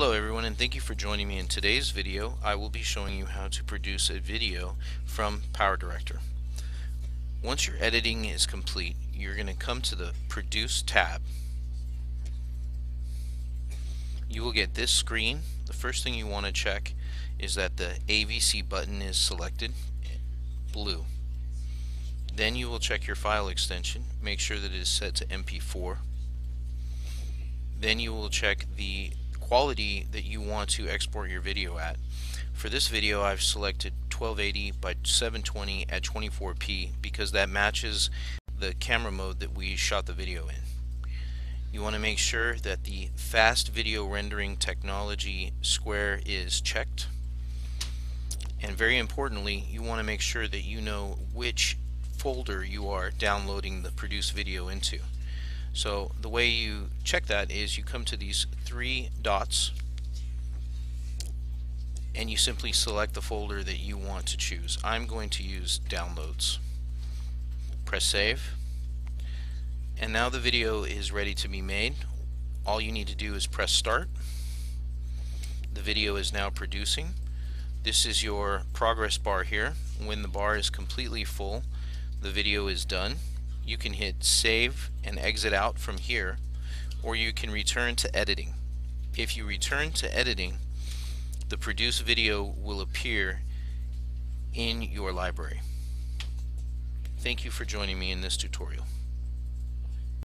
Hello everyone and thank you for joining me in today's video. I will be showing you how to produce a video from PowerDirector. Once your editing is complete, you're going to come to the Produce tab. You will get this screen. The first thing you want to check is that the AVC button is selected, blue. Then you will check your file extension, make sure that it is set to MP4. Then you will check the quality that you want to export your video at. For this video I've selected 1280 by 720 at 24p because that matches the camera mode that we shot the video in. You want to make sure that the fast video rendering technology square is checked and very importantly you want to make sure that you know which folder you are downloading the produced video into. So the way you check that is you come to these three dots and you simply select the folder that you want to choose. I'm going to use downloads. Press save and now the video is ready to be made. All you need to do is press start. The video is now producing. This is your progress bar here. When the bar is completely full, the video is done you can hit save and exit out from here or you can return to editing. If you return to editing the produced video will appear in your library. Thank you for joining me in this tutorial.